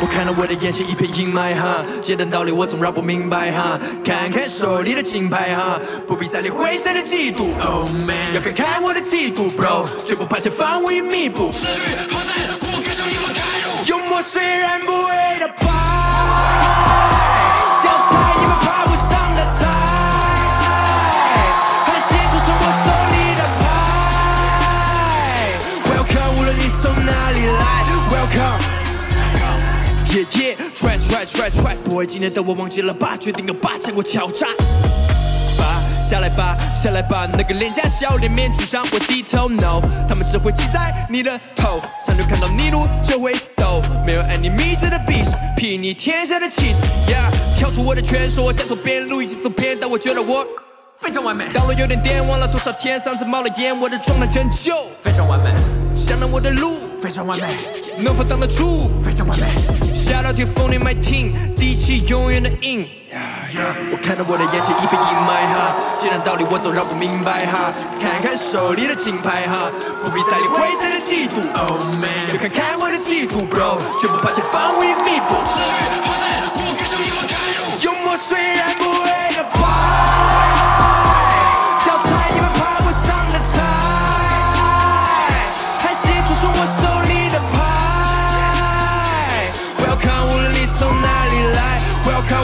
我看到我的眼前一片阴霾哈，简单道理我总绕不明白哈。看看手里的金牌哈，不必在理会谁的嫉妒。Oh man，要看看我的气度，bro，绝不怕前方无以弥补。幽默虽然不会的败，脚踩你们爬不上的台，还能记住是我手里的牌。Welcome，无论你从哪里来，Welcome。耶耶，try try try try boy，今天的我忘记了吧？决定要把强国敲诈。吧，下来吧，下来吧，那个廉价笑脸面具让我低头。No，他们只会记在你的头上，就看到你怒就会抖。没有爱你迷之的匕首，睥睨天下的气势。Yeah，跳出我的圈，说我站错边路，已经走偏，但我觉得我非常完美，到了有点颠，忘了多少天，嗓子冒了烟，我的状态真旧。非常完美，想到我的路，非常完美，能否挡得住？非常完美。下到铁缝里 my team，底气永远的硬。我看到我的眼前一片阴霾哈，既然道理我总绕不明白哈。看看手里的金牌哈，不必在意灰色的嫉妒。Oh man，就看看我的气度，bro，绝不怕前方无以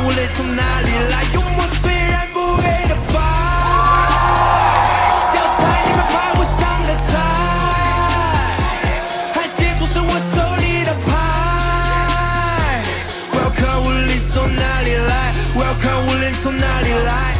我要武从哪里来，武力虽然不伟大，脚踩你们爬不上的台，还写错我手里的牌。我要看无力从哪里来，我要看无力从哪里来。